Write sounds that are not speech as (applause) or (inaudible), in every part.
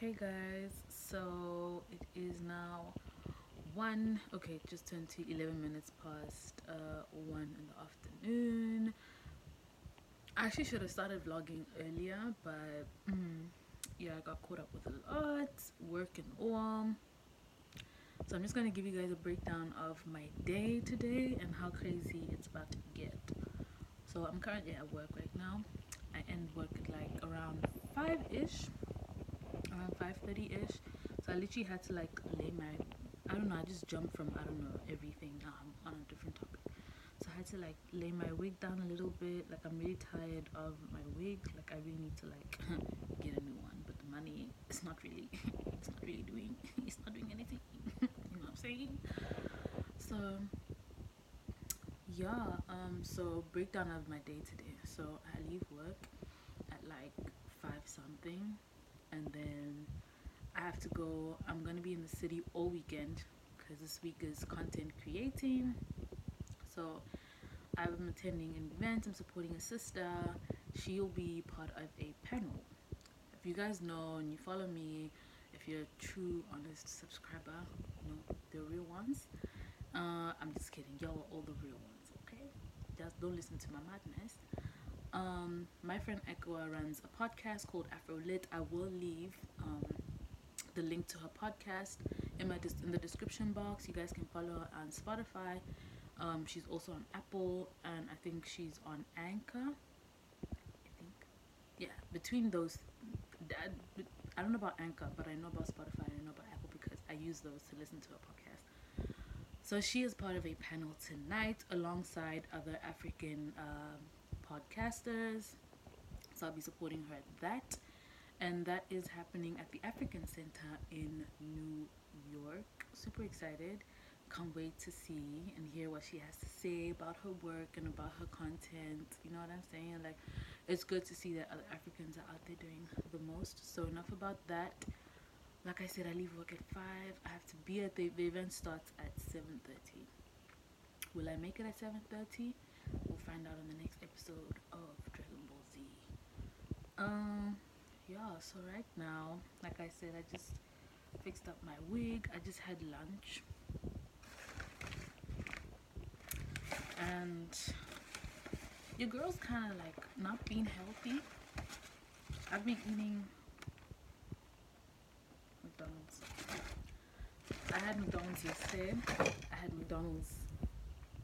hey guys. So it is now one okay just turned to 11 minutes past uh one in the afternoon. I actually should have started vlogging earlier but mm, yeah i got caught up with a lot work and all. So i'm just gonna give you guys a breakdown of my day today and how crazy it's about to get. So i'm currently at work right now. I end work at like around five-ish around 5.30ish so i literally had to like lay my i don't know i just jumped from i don't know everything now I'm on a different topic. So i had to like lay my wig down a little bit. Like i'm really tired of my wig. Like i really need to like (laughs) get a new one. But the money is not really (laughs) it's not really doing (laughs) it's not doing anything. You know what i'm saying? So yeah um so breakdown of my day today. So i leave work at like five something and then I have to go. I'm gonna be in the city all weekend because this week is content creating. So I'm attending an event. I'm supporting a sister. She'll be part of a panel. If you guys know and you follow me, if you're a true honest subscriber, you know the real ones. Uh, I'm just kidding. Y'all are all the real ones, okay? Just don't listen to my madness. Um, my friend Ekua runs a podcast called Afrolit. I will leave um, the link to her podcast in my in the description box. You guys can follow her on Spotify. Um, she's also on Apple, and I think she's on Anchor. I think, yeah. Between those, I don't know about Anchor, but I know about Spotify. And I know about Apple because I use those to listen to her podcast. So she is part of a panel tonight alongside other African. Um, podcasters. So I'll be supporting her at that. And that is happening at the African Center in New York. Super excited. Can't wait to see and hear what she has to say about her work and about her content. You know what I'm saying? Like, it's good to see that other Africans are out there doing the most. So, enough about that. Like I said, I leave work at 5. I have to be at the, the event starts at 7.30. Will I make it at 7.30? we'll find out in the next episode of Dragon Ball Z. Um, yeah, so right now, like I said, I just fixed up my wig. I just had lunch. And your girl's kind of like not being healthy. I've been eating McDonald's. I had McDonald's yesterday. I had McDonald's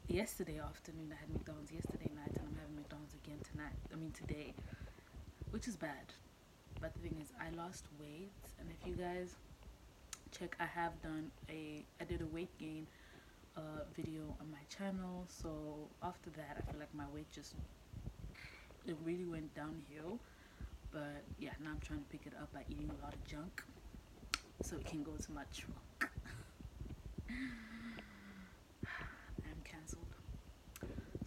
yesterday afternoon. I had McDonald's yesterday night, and I'm having McDonald's again tonight. I mean today, which is bad. But the thing is, I lost weight, and if you guys check, I have done a I did a weight gain uh, video on my channel. So after that, I feel like my weight just it really went downhill. But yeah, now I'm trying to pick it up by eating a lot of junk, so it can go to my trunk. (laughs)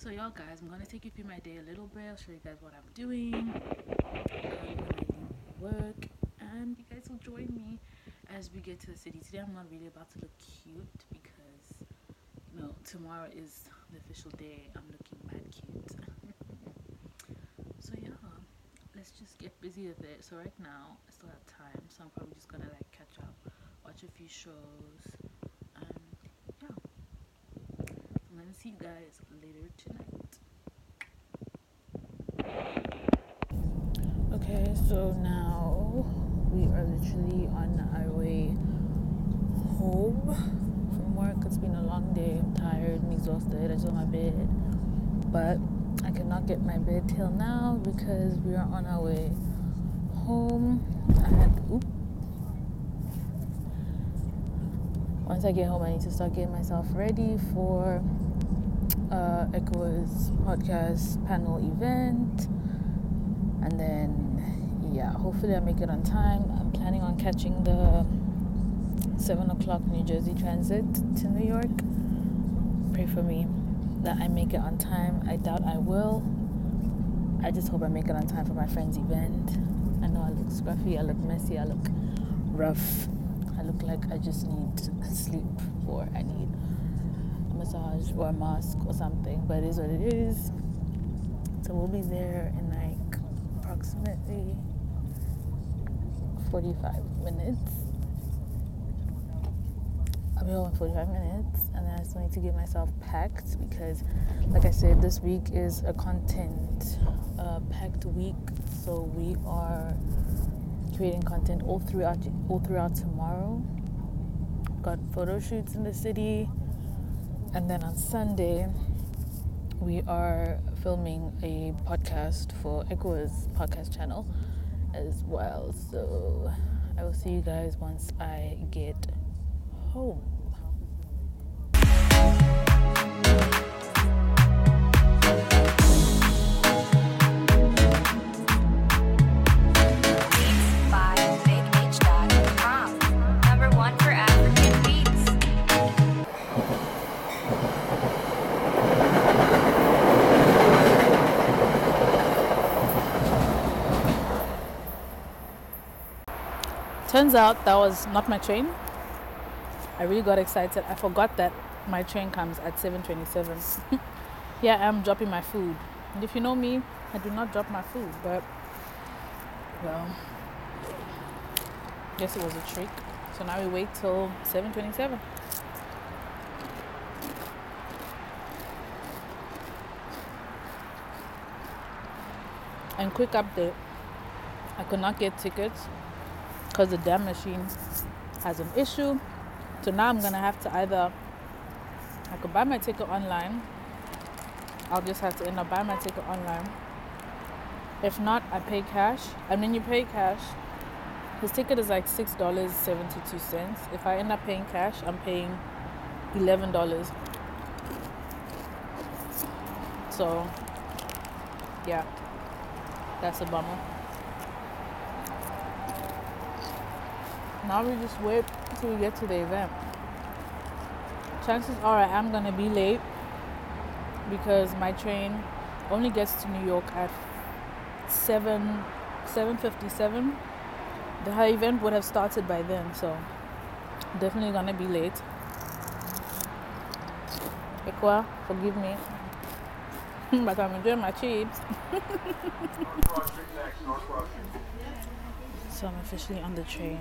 So y'all guys, I'm gonna take you through my day a little bit. I'll show you guys what I'm doing, um, work, and you guys will join me as we get to the city. Today I'm not really about to look cute because you know tomorrow is the official day. I'm looking bad cute. (laughs) so yeah, let's just get busy with it. So right now I still have time, so I'm probably just gonna like catch up, watch a few shows and see you guys later tonight. Okay, so now we are literally on our way home from work. It's been a long day. I'm tired and exhausted. I saw my bed, but I cannot get my bed till now because we are on our way home. Oop, once I get home, I need to start getting myself ready for uh, Ekua's podcast panel event. And then, yeah, hopefully I make it on time. I'm planning on catching the 7 o'clock New Jersey transit to New York. Pray for me that I make it on time. I doubt I will. I just hope I make it on time for my friend's event. I know I look scruffy, I look messy, I look rough. I look like I just need sleep or I need massage or a mask or something, but it is what it is. So we'll be there in like approximately 45 minutes. I'll be home in 45 minutes and then I just need to get myself packed because, like I said, this week is a content uh, packed week. So we are creating content all throughout all throughout tomorrow. Got photo shoots in the city, and then on Sunday we are filming a podcast for Ekua's podcast channel as well. So I will see you guys once I get home. Turns out that was not my train. I really got excited. I forgot that my train comes at 7:27. (laughs) Here I'm dropping my food. And if you know me, I do not drop my food, but well, guess it was a trick. So now we wait till 7:27. And quick update. I could not get tickets because the damn machine has an issue. So now I'm gonna have to either I could buy my ticket online. I'll just have to end up buying my ticket online. If not, I pay cash. And when you pay cash, his ticket is like six dollars seventy two cents. If I end up paying cash, I'm paying eleven dollars. So yeah, that's a bummer. Now we just wait till we get to the event. Chances are I am gonna be late because my train only gets to New York at seven seven fifty seven. The event would have started by then, so definitely gonna be late. Ekua, forgive me. (laughs) but I'm enjoying my chips. (laughs) so I'm officially on the train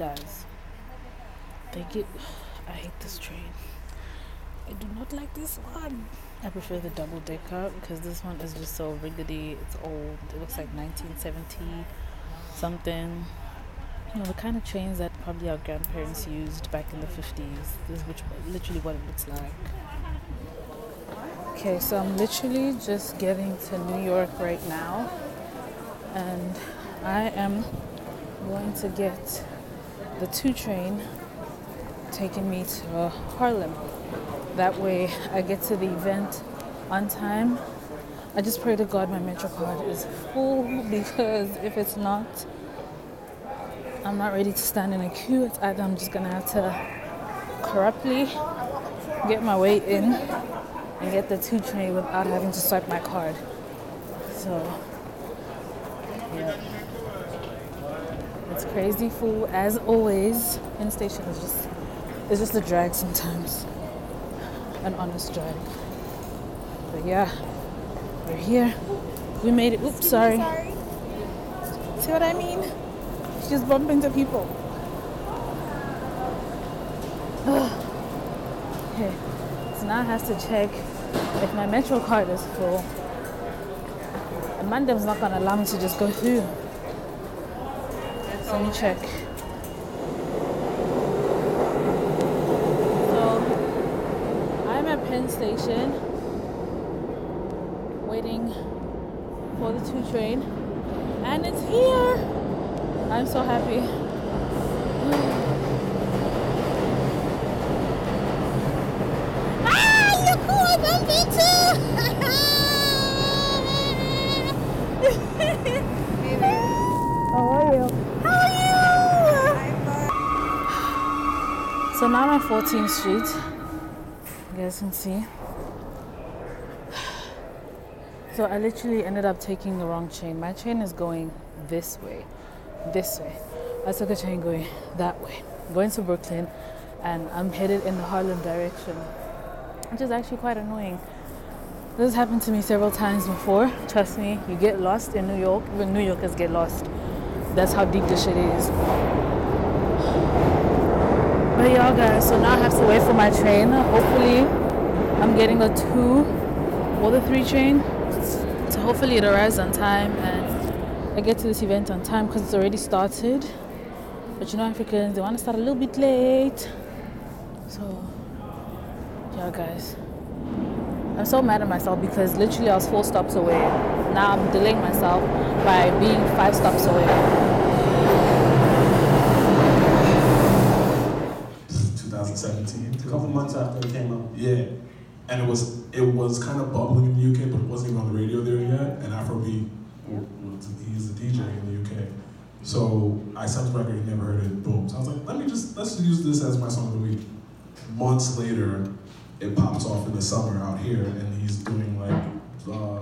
guys. They get. I hate this train. I do not like this one. I prefer the double decker because this one is just so rickety. It's old. It looks like 1970 something. You know, the kind of trains that probably our grandparents used back in the 50s. This is which, literally what it looks like. Okay, so I'm literally just getting to New York right now. And I am going to get the 2 train taking me to Harlem. That way I get to the event on time. I just pray to God my Metro card is full (laughs) because if it's not, I'm not ready to stand in a queue. It's either I'm just gonna have to corruptly get my way in and get the 2 train without having to swipe my card. So, It's crazy full as always. In station is just it's just a drag sometimes. An honest drag. But yeah, we're here. We made it. Oops, sorry. sorry. See what I mean? Just bump into people. (sighs) okay. So now I have to check if my Metro card is full. And Mandem's not gonna allow me to just go through. Let me check. So I'm at Penn Station waiting for the 2 train and it's here. I'm so happy. So now I'm on 14th Street. You guys can see. So I literally ended up taking the wrong train. My train is going this way, this way. I took a train going that way, going to Brooklyn, and I'm headed in the Harlem direction, which is actually quite annoying. This has happened to me several times before. Trust me, you get lost in New York. Even New Yorkers get lost. That's how deep this shit is. But y'all guys, so now I have to wait for my train. Hopefully, I'm getting the two or the three train. So hopefully it arrives on time and I get to this event on time because it's already started. But you know, Africans, they want to start a little bit late. So, yeah, guys. I'm so mad at myself because literally I was four stops away. Now I'm delaying myself by being five stops away. And it was it was kind of bubbling in the UK, but it wasn't even on the radio there yet. And Afro B, he's a DJ in the UK, so I sent the record. He never heard it. Boom. So I was like, let me just let's use this as my song of the week. Months later, it pops off in the summer out here, and he's doing like uh,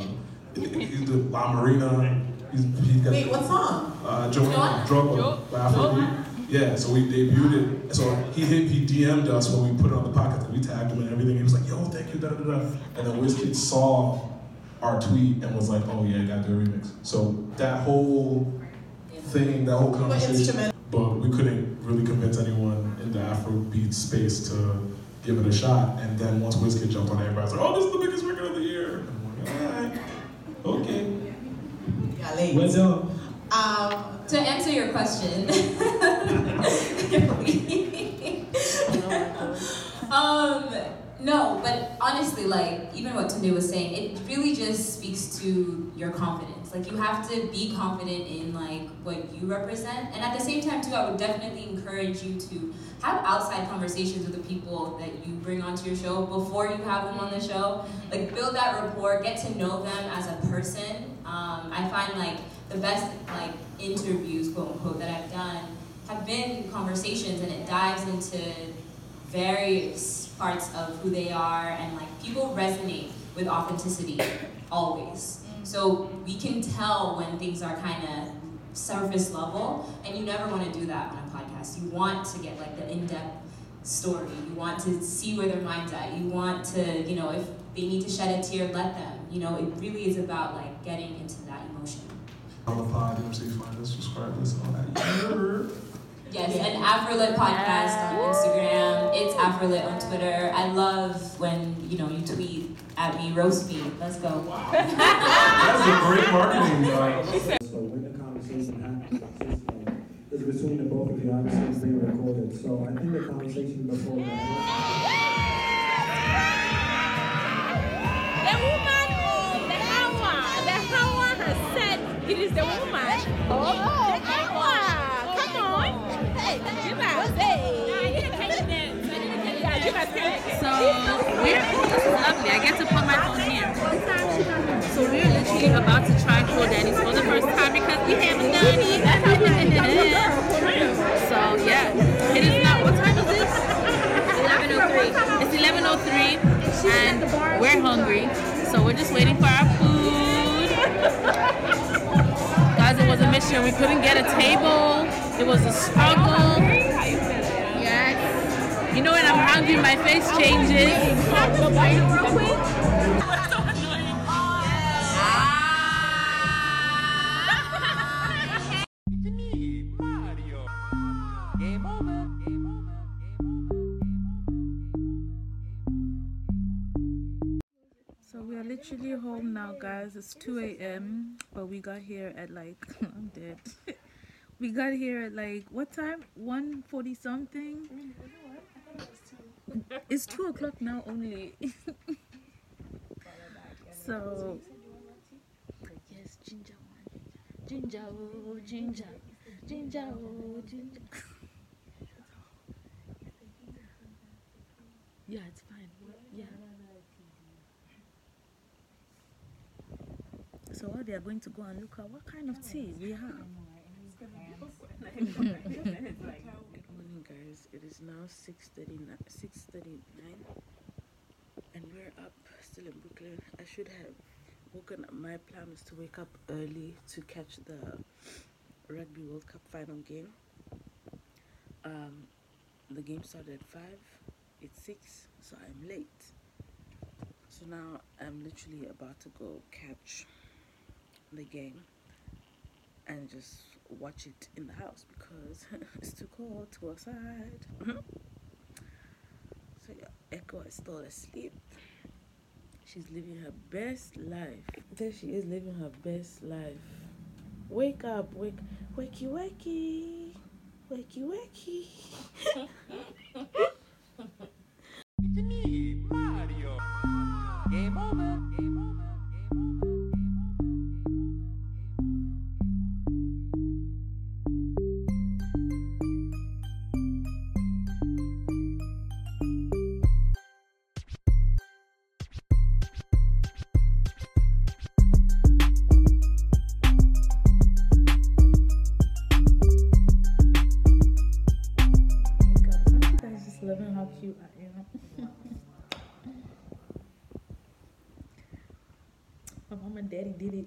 he's doing La Marina. He's, he's got Wait, what song? uh, Joanna Drogba by Afro B. Yeah, so we debuted it. So he hit, he DM'd us when we put it on the podcast. And we tagged him and everything. He was like, "Yo, thank you." Da da da. And then WizKid saw our tweet and was like, "Oh yeah, I got to do a remix." So that whole thing, that whole conversation, but we couldn't really convince anyone in the Afrobeat space to give it a shot. And then once WizKid jumped on it, everybody was like, "Oh, this is the biggest record of the year." And I'm like, "All right, okay." Yeah, late. Well done. Um, To answer your question, (laughs) um, no, but honestly, like even what Tunde was saying, it really just speaks to your confidence. Like you have to be confident in like what you represent, and at the same time too, I would definitely encourage you to have outside conversations with the people that you bring onto your show before you have them on the show. Like build that rapport, get to know them as a person. Um, I find like the best like interviews, quote unquote, that I've done have been conversations, and it dives into various parts of who they are, and like people resonate with authenticity always. So we can tell when things are kind of surface level, and you never want to do that on a podcast. You want to get like the in-depth story. You want to see where their mind's at. You want to, you know, if they need to shed a tear, let them. You know, it really is about like getting into that emotion. On the pod, MC, find us, subscribe, listen, all that. Yeah. Yes, an Afrolit podcast on Instagram. It's Afrolit on Twitter. I love when you know you tweet at me, roast me. Let's go. (laughs) That's a great marketing. Uh, So when the conversation happens, it's just like, it's between the both of you, obviously it's being recorded. So I think the conversation before that. The woman the Hawa, the Hawa has said it is the woman. Oh, So we're lovely. I get to put my phone here. So we're literally about to try Cool Daddies for the first time because we haven't done it. so yeah, it is not. What time is this? 11:03. It's 11:03, and we're hungry. So we're just waiting for our food. Guys, it was a mission. We couldn't get a table. It was a struggle. You know when I'm hungry, my face changes. So we are literally home now, guys. It's 2 a.m. But we got here at like (laughs) I'm dead. (laughs) we got here at like what time? 1:40 something. It's two o'clock now only. (laughs) so yes, ginger one, ginger oh ginger, ginger oh ginger. yeah, it's fine. Yeah. So while they are going to go and look at what kind of tea we have. (laughs) (laughs) Guys. It is now 6:39. 6:39, and we're up still in Brooklyn. I should have woken up. My plan was to wake up early to catch the Rugby World Cup final game. Um, the game started at five. It's six, so I'm late. So now I'm literally about to go catch the game and just watch it in the house because (laughs) it's too cold to outside. (laughs) so yeah, Ekua is still asleep. She's living her best life. There she is living her best life. Wake up, wake, wakey, wakey, wakey, wakey. (laughs) daddy did it.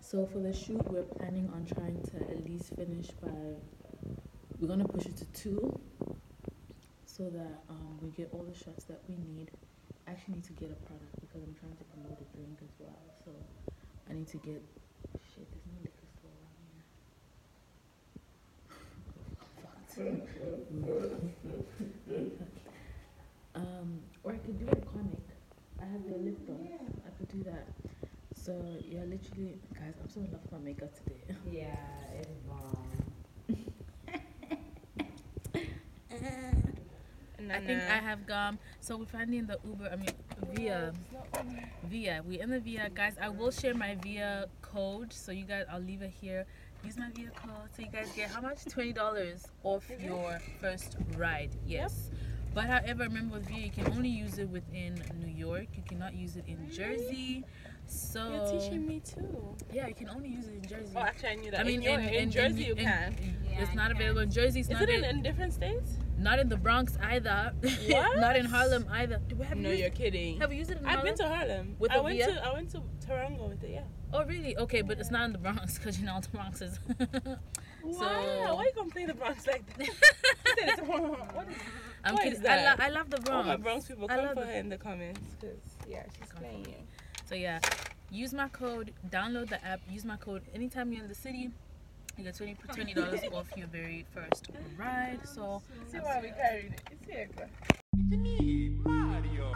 so for the shoot, we're planning on trying to at least finish by. We're gonna push it to two, so that um, we get all the shots that we need. I actually need to get a product because I'm trying to promote a drink as well. So I need to get. Shit, there's no liquor store around here. (laughs) (laughs) um, or I could do iconic. I have the lip gloss. I could do that. So yeah, literally, guys, I'm so in love with my makeup today. (laughs) Yeah, it's bomb. (laughs) I think I have gum. So we're finally in the Uber. I mean, via via. We in the via, guys. I will share my via code. So you guys, I'll leave it here. Use my via code so you guys get how much? Twenty dollars off your first ride. Yes. But however, remember with via, you can only use it within New York. You cannot use it in Jersey. So You're teaching me too. yeah, you can only use it in Jersey. Oh, actually, I knew that. I mean, in, your- in, Jersey, you in- can. it's not available in Jersey. It's Is not it in, in, in different states? not in the Bronx either. (laughs) What? not in Harlem either. Do we have No, used, you're kidding. have we used it in I've Harlem? been to Harlem. With I a went Via? to I went to Tarango with it. Yeah. Oh really? Okay, but it's not in the Bronx because you know the Bronx is. Wow. (laughs) Why are you gonna play the Bronx like that? (laughs) You said it's wrong. what is I'm Why kidding. is I, lo- I love the all Bronx. my Bronx people? I Come love for her in the comments, cause yeah, she's Come playing you. So yeah, use my code. Download the app. Use my code anytime you're in the city. You get (laughs) 20 dollars off your very first ride. So See why we carried it. It's here, girl. It's me, Mario.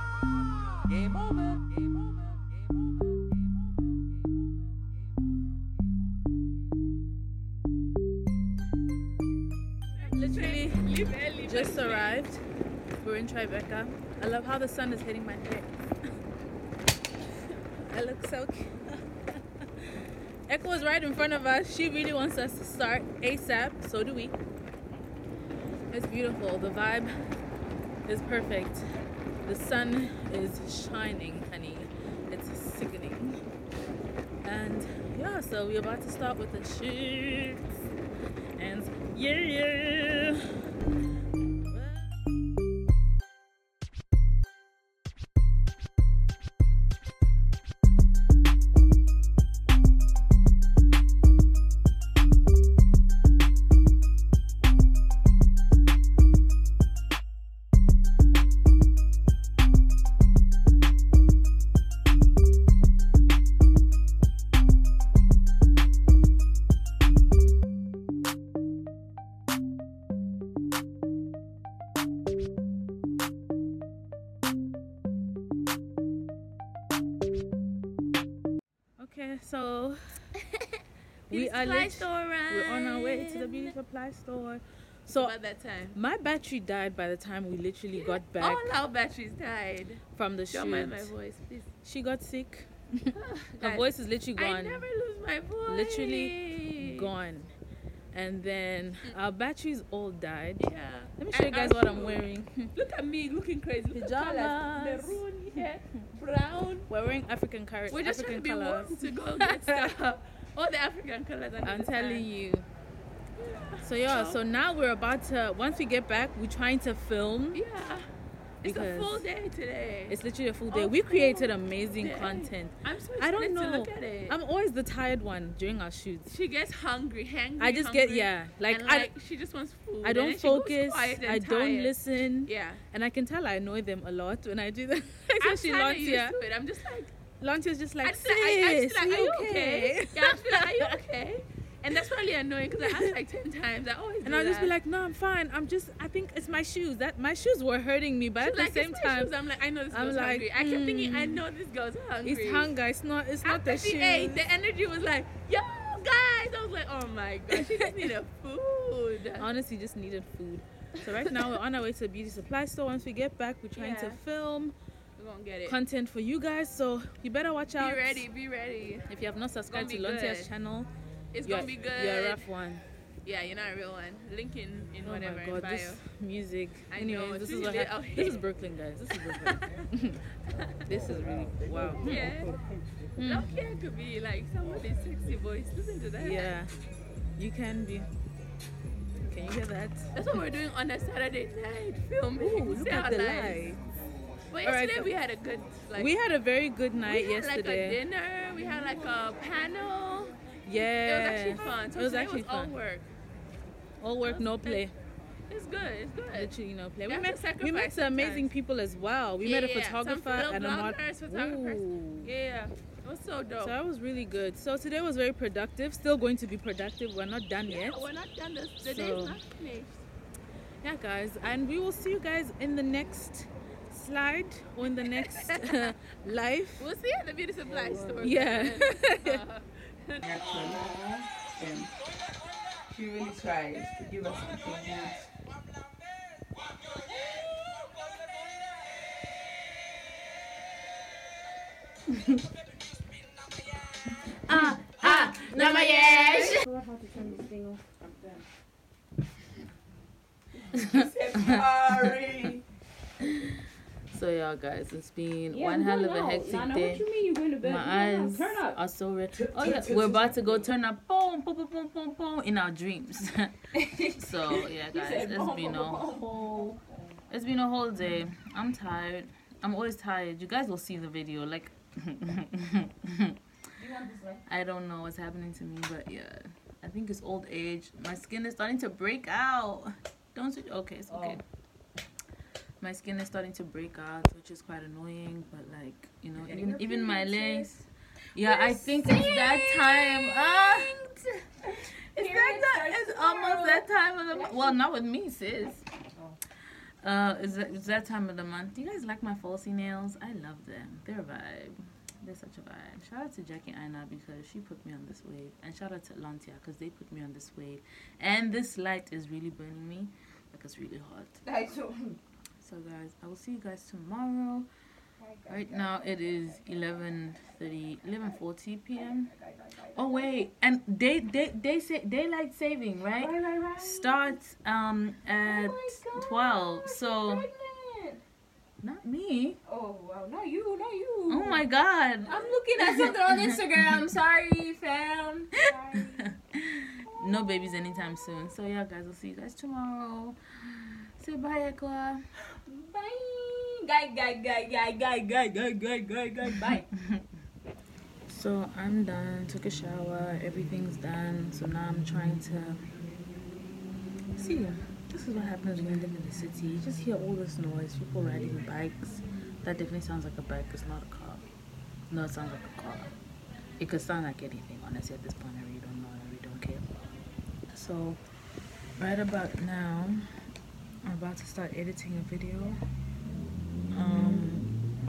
Game over. Game over. Game over. literally Leave early. Just arrived. We're in Tribeca. I love how the sun is hitting my hair. (laughs) I look so cute. (laughs) Ekua is right in front of us. She really wants us to start ASAP. So do we. It's beautiful. The vibe is perfect. The sun is shining, honey. It's sickening. And yeah, so we're about to start with the shoots. And yeah, yeah. So (laughs) we are lit- we're on our way to the beauty supply store. So About that time. my battery died by the time we literally got (laughs) back All our batteries died. from the Don't mind my voice, please. She got sick. (laughs) Her voice is literally gone. I never lose my voice. Literally gone. And then our batteries all died. Yeah. Let me show you guys what I'm wearing. Look at me looking crazy. Look Pajamas. at. Maroon here, brown. We're wearing African color, We're just African trying to be colors. warm to go get stuff. (laughs) All the African colors. I'm telling you. So yeah, so now we're about to. Once we get back, we're trying to film. Yeah. It's a full day today. It's literally a full day. A We created amazing day. content. I'm so I don't know. to look at it. I'm always the tired one during our shoots. she gets hungry, hangry. I just get yeah, like and, I, she just wants food. I don't focus. I don't listen. Yeah. And I can tell I annoy them a lot when I do that. (laughs) I'm Especially kinda used to it. I'm just like, Lontia's just like, I just, I, I just like, are you okay? Yeah, I just like, are you okay? And that's really annoying because I asked like ten (laughs) times. I always And I'll just be like, no, I'm fine. I'm just, I think it's my shoes. That my shoes were hurting me, but She's at the same "It's my time, shoes." I'm like, I know this girl's I'm like, hungry. I kept thinking, I mm, know this girl's hungry. it's hunger. It's not, it's not After the she shoes. ate, the energy was like, yo, guys. I was like, oh my god, she just needed food. (laughs) Honestly, just needed food. So right now we're on our way to the beauty supply store. Once we get back, we're trying to Yeah. film get it. content for you guys. So you better watch out. Be ready, be ready. If you have not subscribed to Lontia's channel, It's you're, gonna be good. you're a rough one. Yeah, you're not a real one. Link in, in Oh whatever my in god, bio. this music. I Anyways, this is what as you hap- did- this is Brooklyn, guys. This is Brooklyn. (laughs) this is really wow. Yeah. Mm. Lucky I could be like somebody's sexy voice. Listen to that. Yeah, you can be. Can you hear that? That's what we're doing on a Saturday night filming. Ooh, look at the lives. light. But All right, yesterday so- we had a good like we had a very good night yesterday. we had like a yesterday. dinner, we had like a panel. Yeah, It was actually fun. So it was actually was all fun. work. All work, no play. It's good, it's good. Literally no play. We met, we met some amazing people as well. We Yeah, met a yeah, photographer and a mod. bloggers, photographers. Ooh. Yeah. It was so dope. So that was really good. So today was very productive. Still going to be productive. We're not done yeah, yet. we're not done this. The So- day's not finished. Yeah, guys, and we will see you guys in the next slide or in the next (laughs) (laughs) live. We'll see you at the beauty supply store. Yeah. (laughs) Uh-huh and she really tries to give us something ah, ah, Namayesh! I forgot how to turn this thing off. I'm done. sorry! So y'all guys, it's been Yeah, one hell of going a out. hectic Nana, day. What you mean you going to bed? My Turn up, eyes Turn up. are so red. Oh yeah, we're about to go turn up, boom, boom, boom, boom, boom, boom, in our dreams. (laughs) so yeah, guys, said, it's "Boom, been boom, a boom, boom." it's been a whole day. I'm tired. I'm always tired. You guys will see the video. Like, (laughs) I don't know what's happening to me, but yeah, I think it's old age. My skin is starting to break out. Don't switch. Okay, it's okay. Oh. My skin is starting to break out, which is quite annoying. But like, you know, even even my legs. Yeah, I think it's that time. Ah, it's that, Period that it's almost that time of the month. Well, not with me, sis. Uh, it's that, it's that time of the month. Do you guys like my falsy nails? I love them. They're a vibe. They're such a vibe. Shout out to Jackie Aina because she put me on this wave, and shout out to Lontia because they put me on this wave. And this light is really burning me. Like it's really hot. (laughs) So guys, I will see you guys tomorrow. Right now it is 11:30, 11:40 p.m. Oh wait, and they they they say daylight saving right Right, right, right. starts um at Oh 12. So not me. Oh, wow. No, you, no, you. Oh my god. I'm looking at something on Instagram. (laughs) Sorry, fam. Sorry. no babies anytime soon. So yeah, guys, I'll see you guys tomorrow. Say bye, Ekua. Bye. Guy, guy, guy, guy, guy, guy, guy, guy, guy, guy. Bye. (laughs) So I'm done. Took a shower. Everything's done. So now I'm trying to see. This is what happens when you live in the city. You just hear all this noise. People riding bikes. That definitely sounds like a bike. It's not a car. No, it sounds like a car. It could sound like anything. Honestly, at this point, I really don't know. I really don't care. So, right about now, I'm about to start editing a video. Um,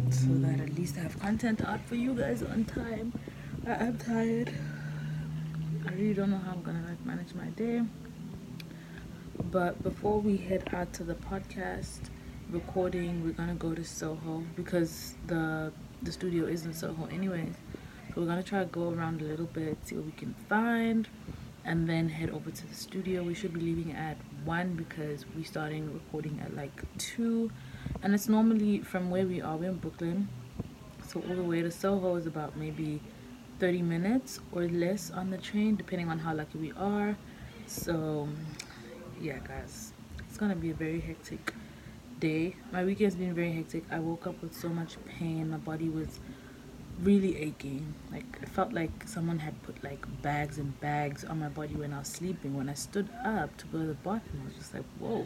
so that at least I have content out for you guys on time. I am tired. I really don't know how I'm gonna like manage my day. But before we head out to the podcast recording, we're gonna go to Soho because the the studio is in Soho anyways. So we're gonna try to go around a little bit, see what we can find, and then head over to the studio. We should be leaving at one because we're starting recording at like two, and it's normally from where we are. We're in Brooklyn, so all the way to Soho is about maybe 30 minutes or less on the train, depending on how lucky we are. So, yeah, guys, it's gonna be a very hectic day. My weekend's been very hectic. I woke up with so much pain. My body was really aching. Like it felt like someone had put like bags and bags on my body when I was sleeping. When I stood up to go to the bathroom, I was just like, whoa.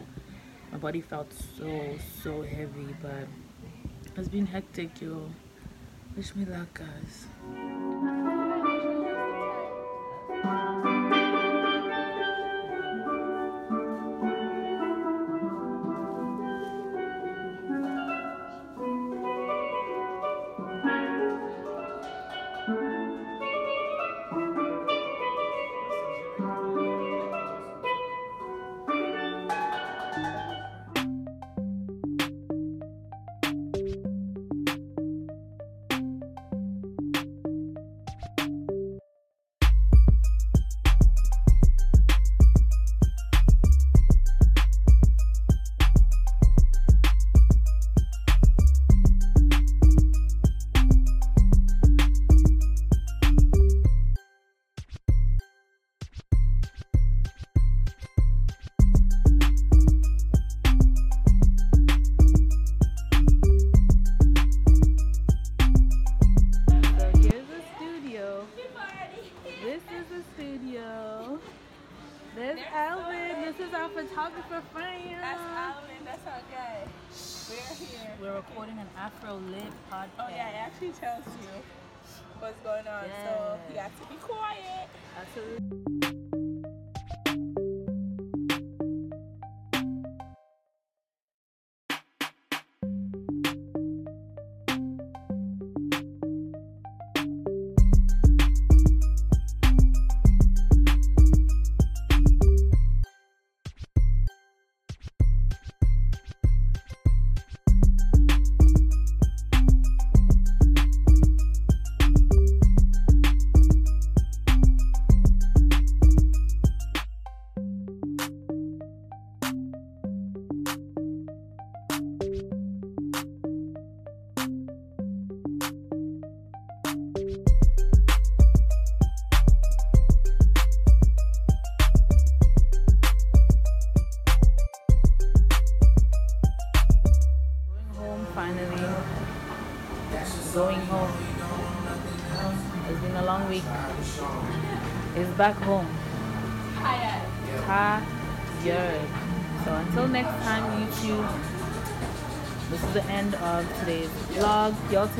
My body felt so so heavy, but it's been hectic, yo. Wish me luck, guys.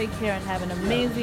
Take care and have an amazing.